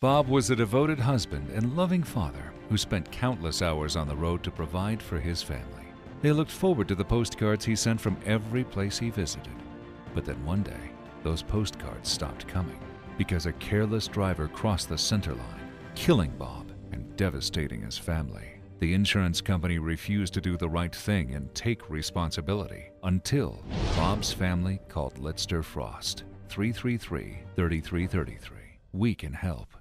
Bob was a devoted husband and loving father who spent countless hours on the road to provide for his family. They looked forward to the postcards he sent from every place he visited. But then one day, those postcards stopped coming because a careless driver crossed the center line, killing Bob and devastating his family. The insurance company refused to do the right thing and take responsibility until Bob's family called Litster Frost 333 3333. We can help.